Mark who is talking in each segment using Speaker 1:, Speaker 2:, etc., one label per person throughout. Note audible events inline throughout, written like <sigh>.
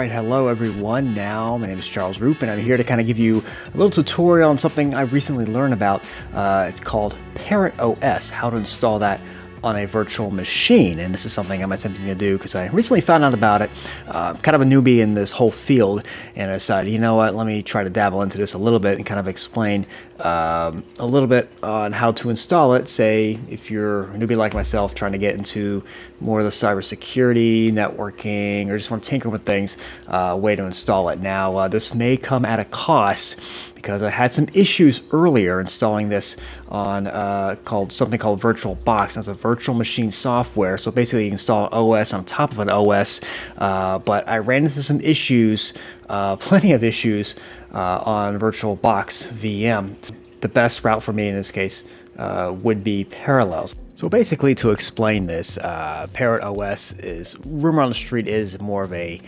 Speaker 1: right, hello everyone. Now, my name is Charles Roop, and I'm here to kind of give you a little tutorial on something I recently learned about. Uh, it's called Parrot OS, how to install that on a virtual machine. And this is something I'm attempting to do because I recently found out about it. Uh, kind of a newbie in this whole field, and I decided, you know what, let me try to dabble into this a little bit and kind of explain um, a little bit on how to install it. Say, if you're a newbie like myself trying to get into more of the cybersecurity, networking, or just want to tinker with things, uh, way to install it. Now, uh, this may come at a cost because I had some issues earlier installing this on uh, called something called VirtualBox. That's a virtual machine software. So basically, you install OS on top of an OS. Uh, but I ran into some issues, uh, <laughs> plenty of issues uh, on VirtualBox VM. The best route for me in this case uh, would be Parallels. So basically, to explain this, uh, Parrot OS is rumor on the street is more of a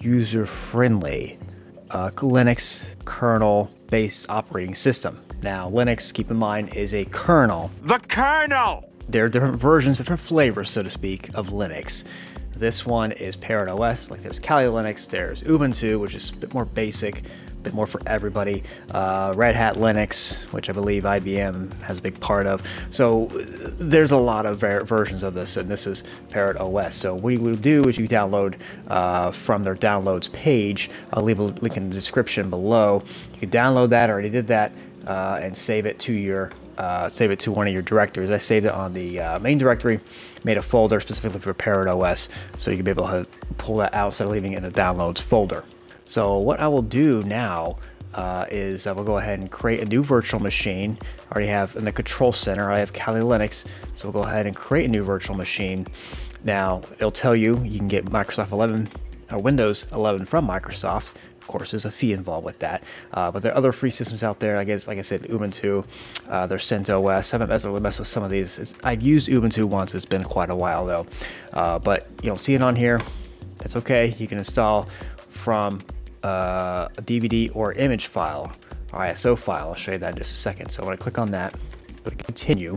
Speaker 1: user-friendly uh, Linux kernel based operating system. Now, Linux, keep in mind, is a kernel.
Speaker 2: The kernel!
Speaker 1: There are different versions, different flavors, so to speak, of Linux. This one is Parrot OS, like there's Kali Linux, there's Ubuntu, which is a bit more basic, bit more for everybody. Uh, Red Hat Linux, which I believe IBM has a big part of. So there's a lot of versions of this, and this is Parrot OS. So what you will do is you download uh, from their downloads page. I'll leave a link in the description below. You can download that. I already did that. Uh, and save it to your uh, save it to one of your directories. I saved it on the uh, main directory, made a folder specifically for Parrot OS, so you can be able to pull that out instead of leaving it in the downloads folder. So what I will do now uh, is I will go ahead and create a new virtual machine. I already have in the control center, I have Kali Linux. So we'll go ahead and create a new virtual machine. Now it'll tell you you can get Microsoft 11 or Windows 11 from Microsoft. Of course, there's a fee involved with that. Uh, but there are other free systems out there. I guess, like I said, Ubuntu, uh, there's CentOS. I haven't messed with some of these. It's, I've used Ubuntu once. It's been quite a while though. Uh, but you don't see it on here. That's okay. You can install from uh, a DVD or image file or ISO file. I'll show you that in just a second. So when I click on that, go to continue,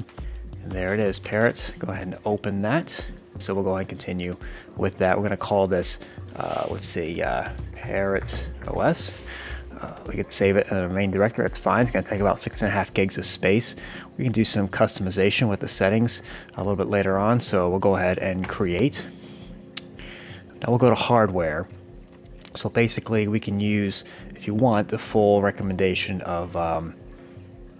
Speaker 1: and there it is, Parrot. Go ahead and open that. So we'll go ahead and continue with that. We're going to call this, uh, let's see, uh, Parrot OS. Uh, we could save it in the main directory. That's fine. It's going to take about six and a half gigs of space. We can do some customization with the settings a little bit later on. So we'll go ahead and create. Now we'll go to hardware. So basically we can use, if you want, the full recommendation of, um,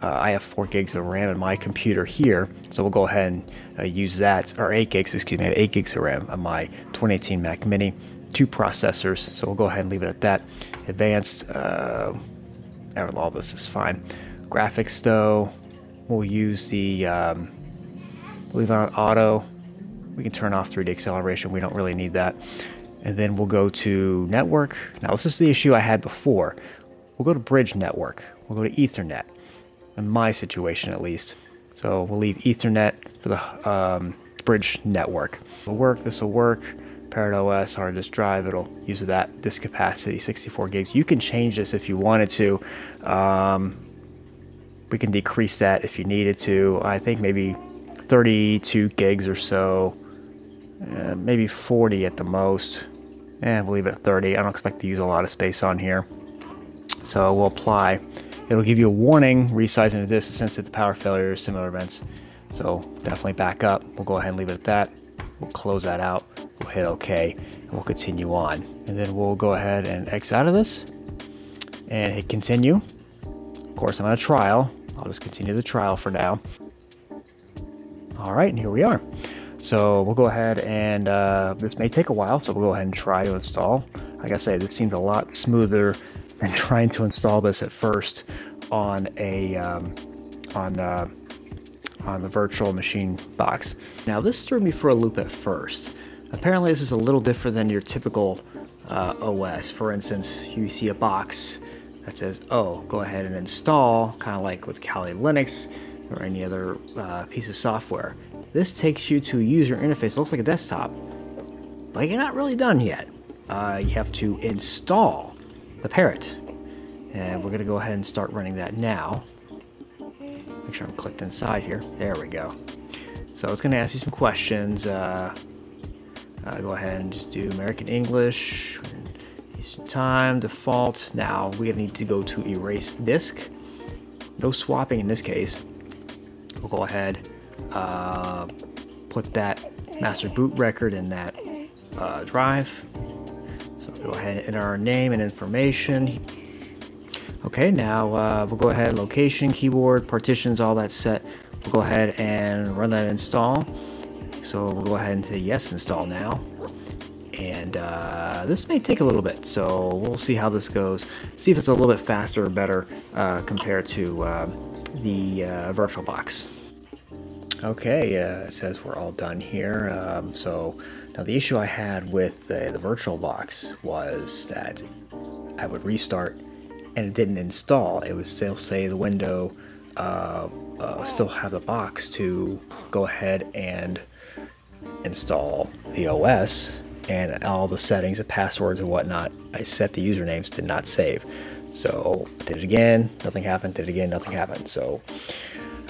Speaker 1: uh, I have 4 gigs of RAM in my computer here, so we'll go ahead and uh, use that, or 8 gigs, excuse me, 8 gigs of RAM on my 2018 Mac Mini, two processors, so we'll go ahead and leave it at that. Advanced, uh, all this is fine. Graphics though, we'll use the, um, leave it on auto, we can turn off 3D acceleration, we don't really need that and then we'll go to network. Now this is the issue I had before. We'll go to bridge network. We'll go to Ethernet, in my situation at least. So we'll leave Ethernet for the um, bridge network. It'll work, this will work. Parrot OS, hard disk drive, it'll use that disk capacity, 64 gigs. You can change this if you wanted to. Um, we can decrease that if you needed to. I think maybe 32 gigs or so, uh, maybe 40 at the most and we'll leave it at 30. I don't expect to use a lot of space on here. So we'll apply. It'll give you a warning, resizing this is sensitive to power failure, similar events. So definitely back up. We'll go ahead and leave it at that. We'll close that out. We'll hit OK, and we'll continue on. And then we'll go ahead and X out of this and hit continue. Of course, I'm on a trial. I'll just continue the trial for now. All right, and here we are. So we'll go ahead and uh, this may take a while, so we'll go ahead and try to install. Like I say, this seemed a lot smoother <laughs> than trying to install this at first on a um, on uh, on the virtual machine box. Now this threw me for a loop at first. Apparently this is a little different than your typical uh, OS. For instance, you see a box that says, oh, go ahead and install, kind of like with Kali Linux or any other uh, piece of software. This takes you to a user interface. It looks like a desktop, but you're not really done yet. Uh, you have to install the Parrot. And we're going to go ahead and start running that now. Make sure I'm clicked inside here. There we go. So it's going to ask you some questions. Uh, uh, go ahead and just do American English. Eastern time, default. Now we need to go to erase disk. No swapping in this case. We'll go ahead, uh, put that master boot record in that uh, drive. So go ahead and enter our name and information. Okay, now uh, we'll go ahead, location, keyboard, partitions, all that set. We'll go ahead and run that install. So we'll go ahead and say yes, install now. And uh, this may take a little bit, so we'll see how this goes. See if it's a little bit faster or better uh, compared to uh, the uh, VirtualBox. Okay, uh, it says we're all done here. Um, so now the issue I had with the, the VirtualBox was that I would restart and it didn't install. It would still say the window uh, uh, still have the box to go ahead and install the OS and all the settings and passwords and whatnot. I set the usernames did not save. So did it again, nothing happened. Did it again, nothing happened. So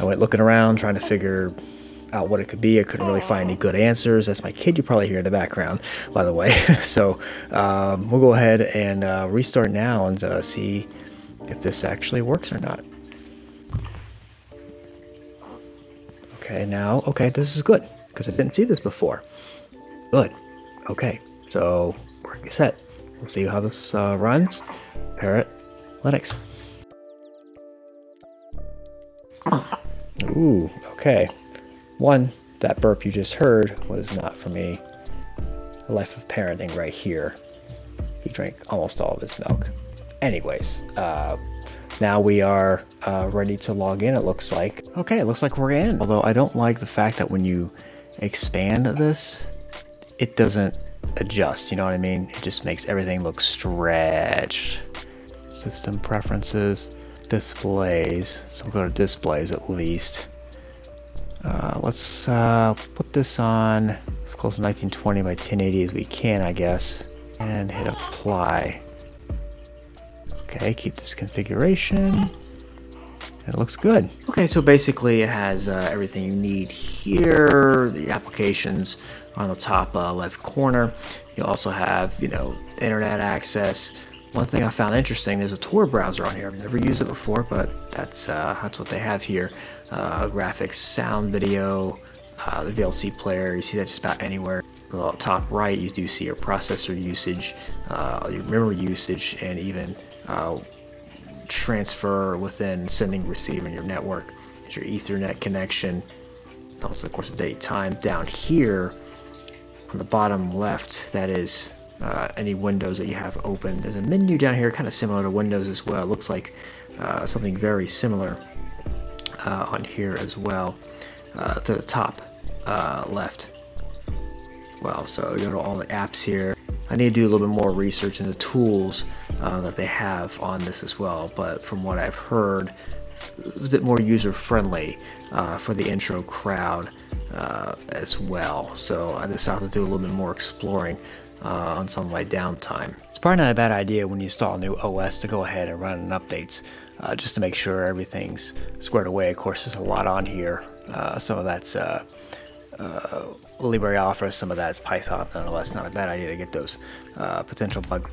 Speaker 1: I went looking around trying to figure out what it could be. I couldn't really find any good answers. That's my kid you probably hear in the background, by the way. <laughs> so um, we'll go ahead and uh, restart now and uh, see if this actually works or not. Okay, now, okay, this is good because I didn't see this before. Good. Okay, so we're set. We'll see how this uh, runs. Parrot Linux. Ooh, okay. One, that burp you just heard was not for me. A life of parenting right here. He drank almost all of his milk. Anyways, uh, now we are uh, ready to log in, it looks like. Okay, it looks like we're in. Although I don't like the fact that when you expand this, it doesn't adjust, you know what I mean? It just makes everything look stretched. System preferences, displays. So we'll go to displays at least. Uh, let's uh, put this on as close to 1920 by 1080 as we can, I guess. And hit apply. Okay, keep this configuration. It looks good. Okay, so basically it has uh, everything you need here. The applications on the top uh, left corner. You also have, you know, internet access. One thing I found interesting, there's a Tor browser on here. I've never used it before, but that's uh, that's what they have here. Uh, graphics, sound, video, uh, the VLC player. You see that just about anywhere. The top right, you do see your processor usage, uh, your memory usage, and even uh, transfer within sending receiving your network. There's your Ethernet connection. Also, of course, the date time. Down here on the bottom left, that is uh, any windows that you have open. There's a menu down here, kind of similar to Windows as well. It looks like uh, something very similar uh, on here as well uh, to the top uh, left. Well, so you go to all the apps here. I need to do a little bit more research into the tools uh, that they have on this as well, but from what I've heard, it's a bit more user friendly for the intro crowd as well. So I have to do a little bit more exploring uh, on some of my downtime. It's probably not a bad idea when you install a new OS to go ahead and run updates uh, just to make sure everything's squared away. Of course, there's a lot on here. Uh, some of that's uh, LibreOffice, some of that's Python. Nonetheless, not a bad idea to get those potential bug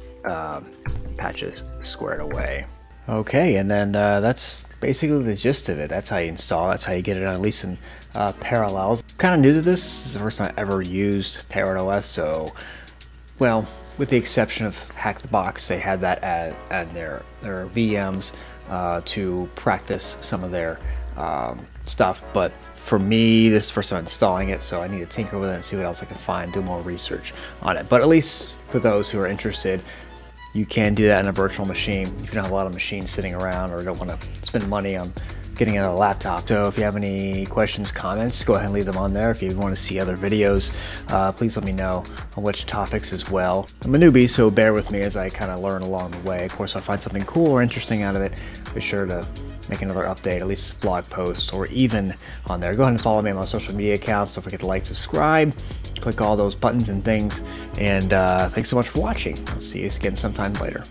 Speaker 1: patches squared away. Okay, and then uh, that's basically the gist of it. That's how you install. That's how you get it on at least in uh, Parallels. Kind of new to this. This is the first time I ever used Parrot OS, so well, with the exception of Hack the Box, they had that at, at their their VMs uh, to practice some of their um, stuff. But for me, this is the first time installing it, so I need to tinker with it and see what else I can find, do more research on it. But at least for those who are interested, you can do that in a virtual machine if you don't have a lot of machines sitting around or don't want to spend money on getting a laptop. So if you have any questions, comments, go ahead and leave them on there. If you want to see other videos, uh, please let me know on which topics as well. I'm a newbie, so bear with me as I kind of learn along the way. Of course, I find something cool or interesting out of it, be sure to make another update, at least blog post or even on there. Go ahead and follow me on my social media accounts. Don't forget to like, subscribe, click all those buttons and things. And uh, thanks so much for watching. I'll see you again sometime later.